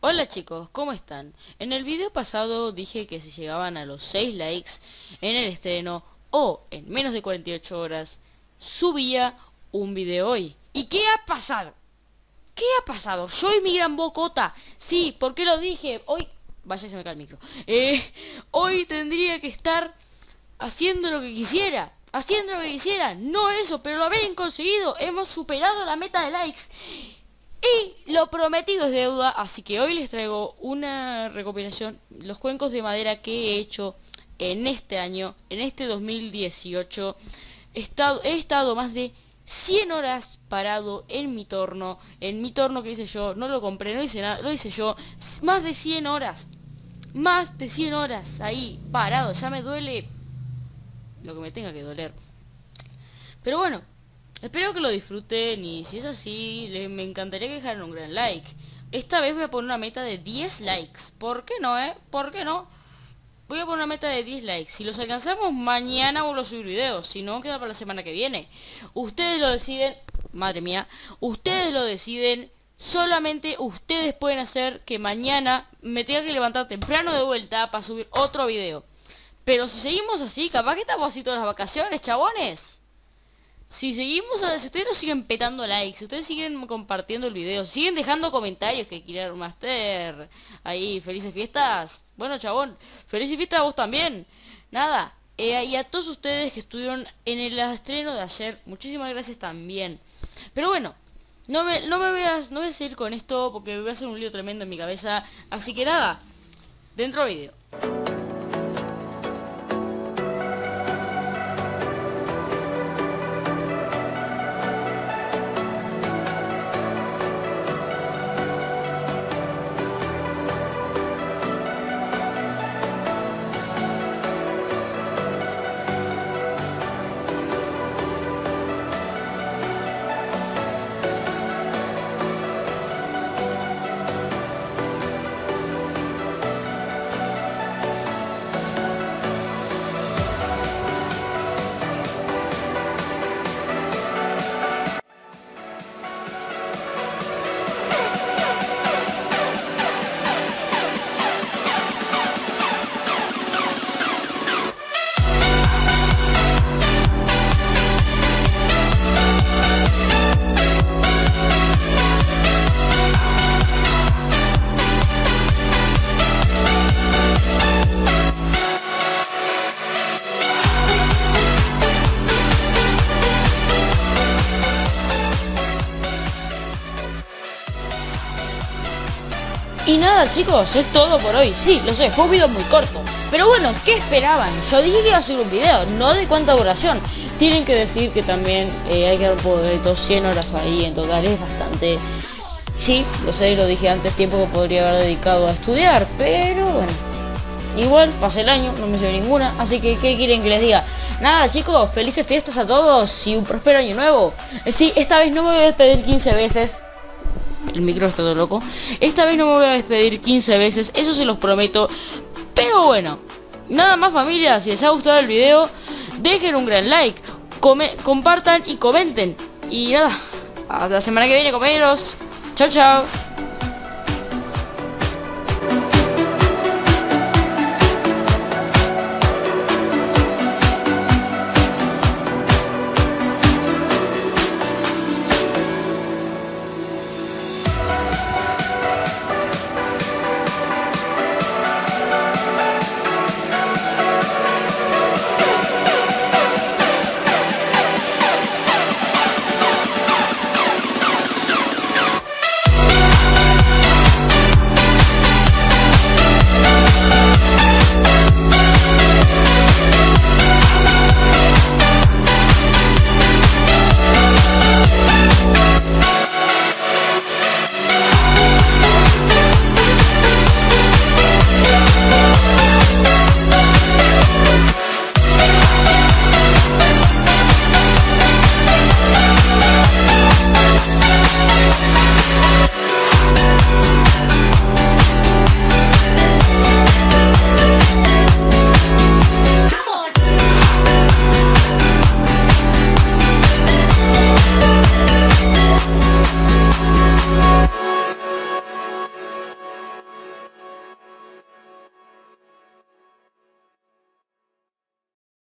Hola chicos, ¿cómo están? En el video pasado dije que si llegaban a los 6 likes en el estreno o en menos de 48 horas, subía un video hoy. ¿Y qué ha pasado? ¿Qué ha pasado? Soy mi gran bocota. Sí, ¿por qué lo dije? Hoy... Vaya, se me cae el micro. Eh, hoy tendría que estar haciendo lo que quisiera. Haciendo lo que quisiera. No eso, pero lo habían conseguido. Hemos superado la meta de likes. Y lo prometido es deuda, así que hoy les traigo una recopilación, los cuencos de madera que he hecho en este año, en este 2018. He estado, he estado más de 100 horas parado en mi torno, en mi torno que hice yo, no lo compré, no hice nada, lo hice yo, más de 100 horas, más de 100 horas ahí, parado, ya me duele lo que me tenga que doler. Pero bueno, Espero que lo disfruten y si es así, me encantaría que dejaran un gran like. Esta vez voy a poner una meta de 10 likes. ¿Por qué no, eh? ¿Por qué no? Voy a poner una meta de 10 likes. Si los alcanzamos, mañana vuelvo a subir videos. Si no, queda para la semana que viene. Ustedes lo deciden... Madre mía. Ustedes lo deciden. Solamente ustedes pueden hacer que mañana me tenga que levantar temprano de vuelta para subir otro video. Pero si seguimos así, capaz que estamos así todas las vacaciones, chabones. Si seguimos, si ustedes nos siguen petando likes, si ustedes siguen compartiendo el video, siguen dejando comentarios que quieren Master, ahí, felices fiestas. Bueno, chabón, felices fiestas a vos también. Nada, eh, y a todos ustedes que estuvieron en el estreno de ayer, muchísimas gracias también. Pero bueno, no me, no me a, no voy a seguir con esto porque voy a hacer un lío tremendo en mi cabeza. Así que nada, dentro video. Y nada chicos, es todo por hoy. Sí, lo sé, fue un video muy corto. Pero bueno, ¿qué esperaban? Yo dije que iba a ser un video, no de cuánta duración. Tienen que decir que también eh, hay que dar un poco de 100 horas ahí en total, es bastante... Sí, lo sé, lo dije antes, tiempo que podría haber dedicado a estudiar, pero bueno. Igual, pasé el año, no me llevo ninguna, así que ¿qué quieren que les diga? Nada chicos, felices fiestas a todos y un próspero año nuevo. Eh, sí, esta vez no me voy a despedir 15 veces, el micro está todo loco. Esta vez no me voy a despedir 15 veces, eso se los prometo. Pero bueno, nada más familia, si les ha gustado el video, dejen un gran like, compartan y comenten. Y nada, hasta la semana que viene, compañeros. Chao, chao.